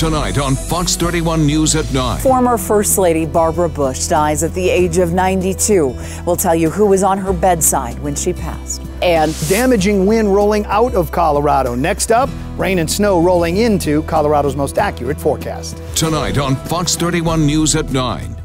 Tonight on Fox 31 News at 9. Former First Lady Barbara Bush dies at the age of 92. We'll tell you who was on her bedside when she passed. And damaging wind rolling out of Colorado. Next up, rain and snow rolling into Colorado's most accurate forecast. Tonight on Fox 31 News at 9.